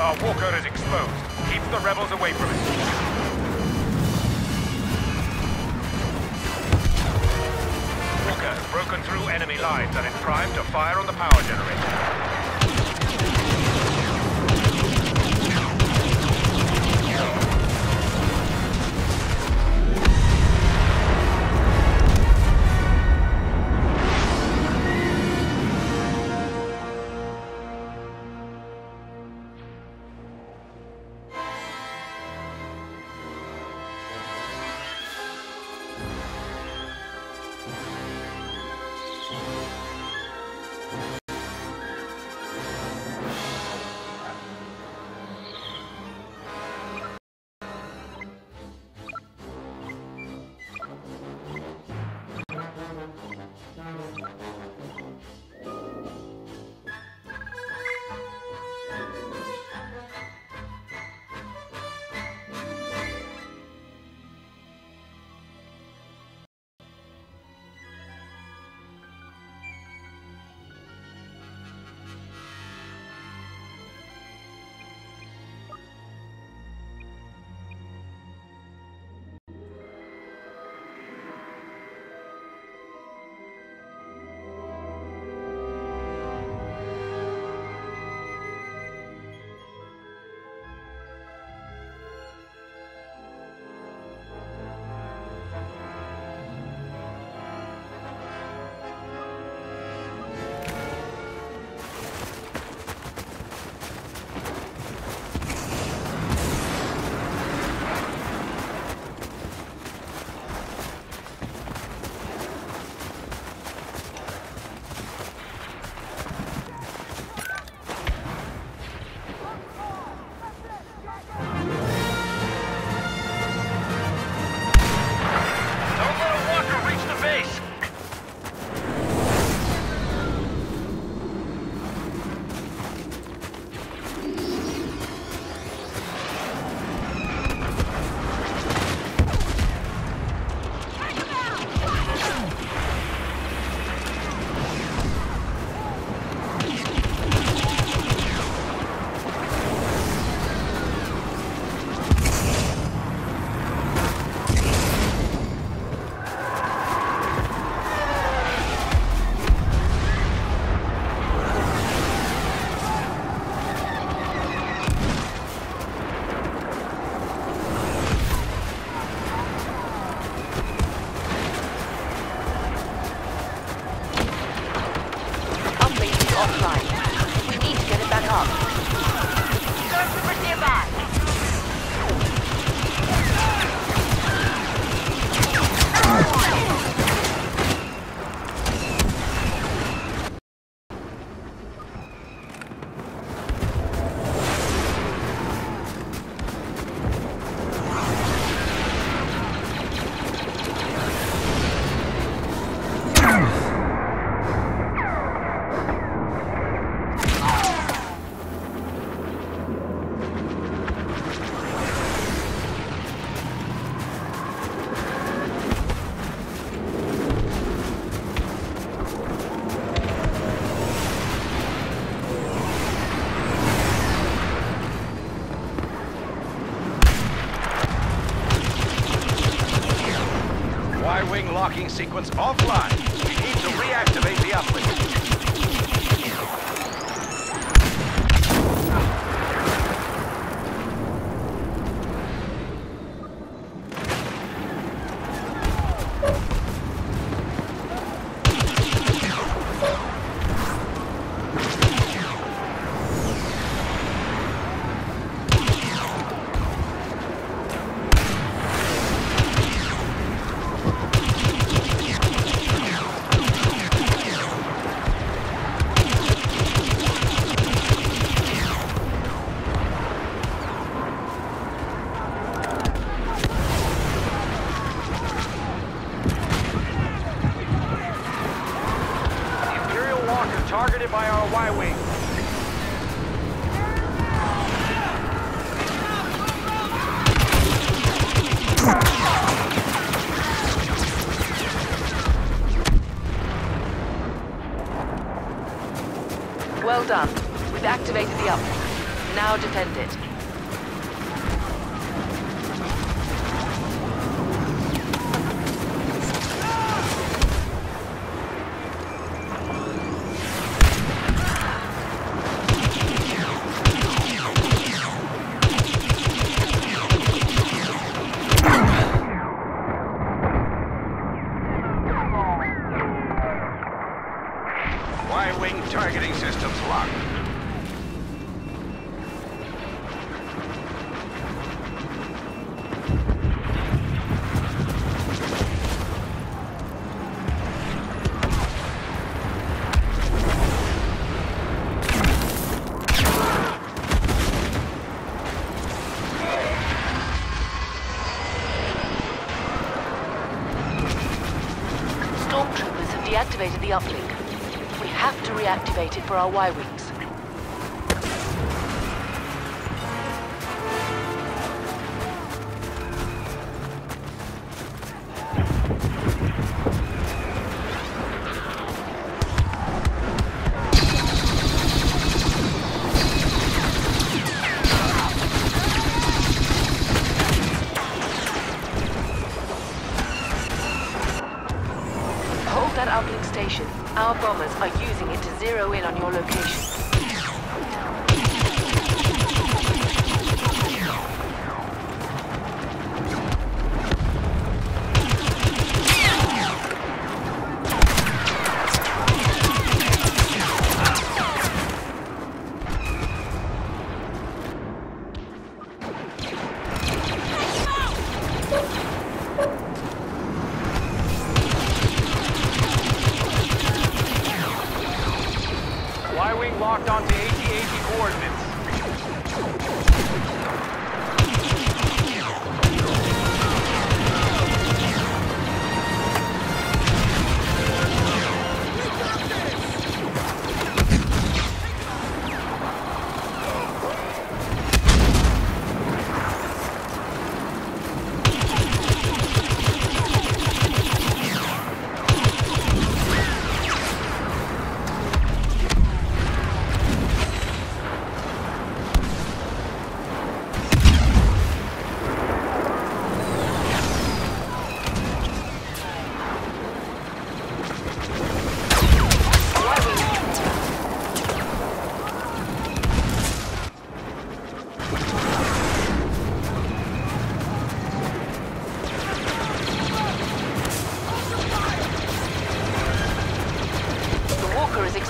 Our walker is exposed. Keep the rebels away from it. Walker has broken through enemy lines and is primed to fire on the power generator. Sequence offline. Well done. We've activated the uplink. Now defend it. For our Y-Wings. Zero in on your location.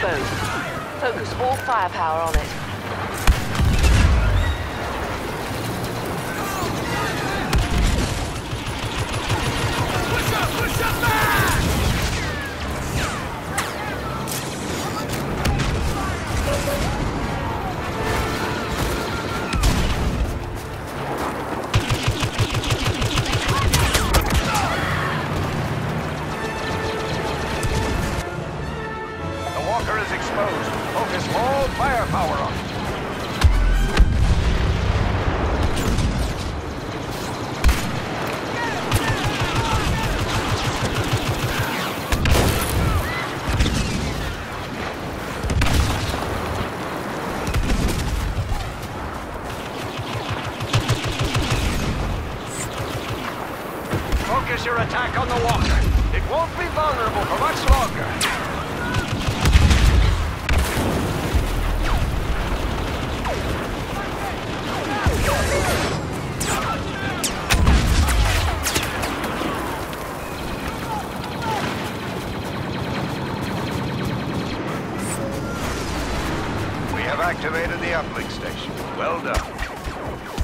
Exposed. Focus all firepower on it. The firepower on it. Focus your attack on the walker. Activated the uplink station. Well done.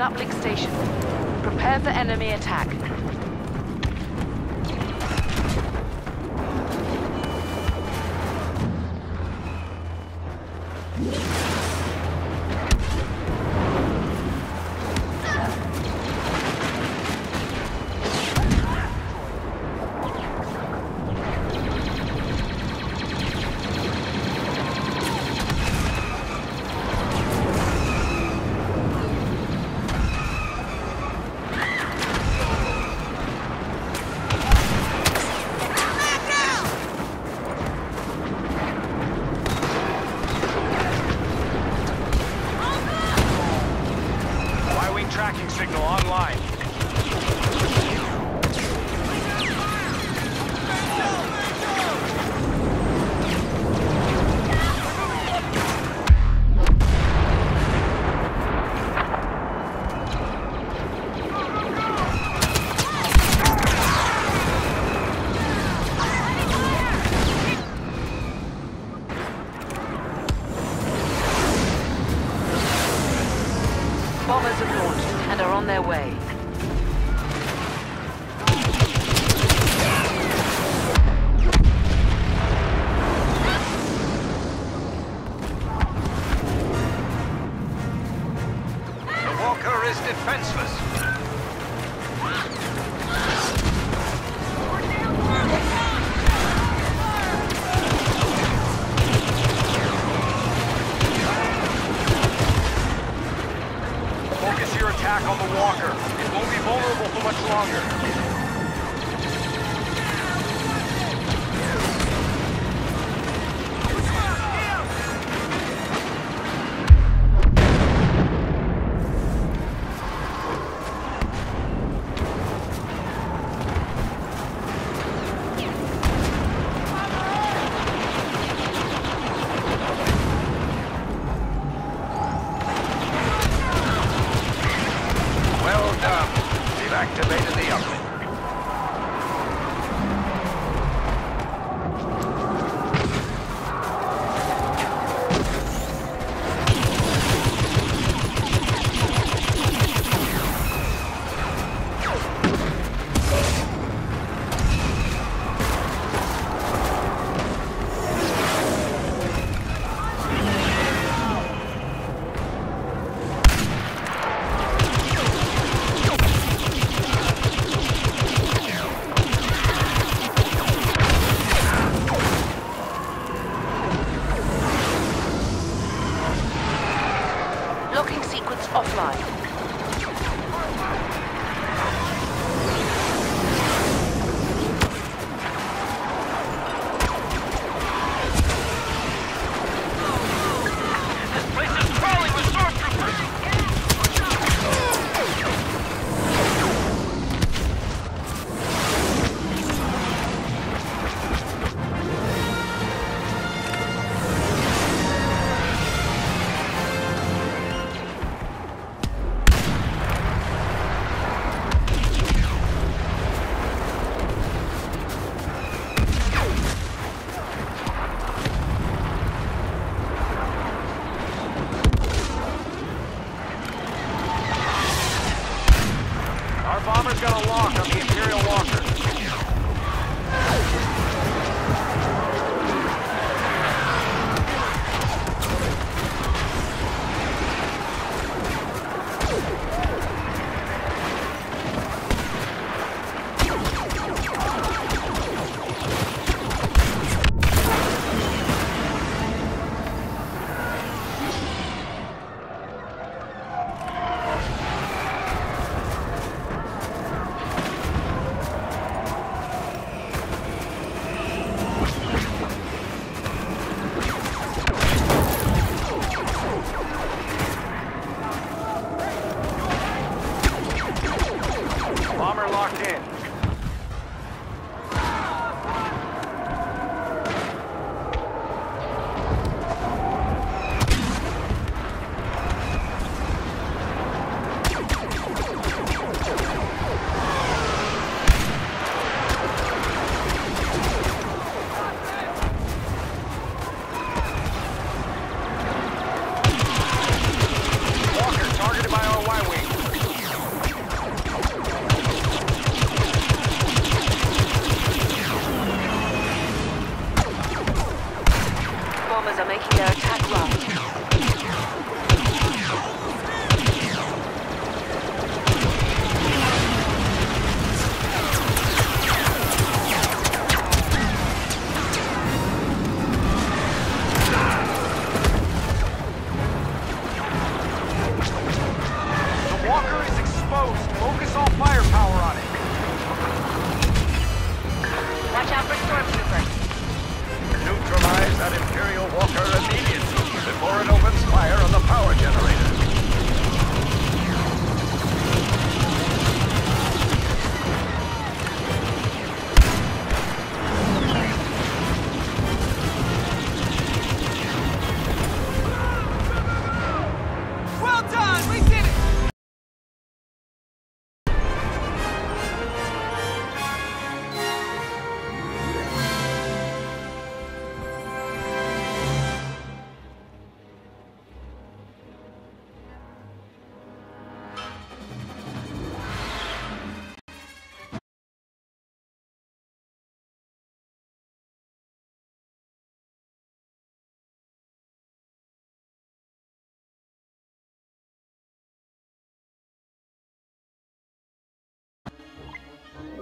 An uplink station. Prepare for enemy attack. attack on the walker. It won't be vulnerable for much longer. up with. offline.